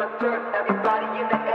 one, third, everybody in the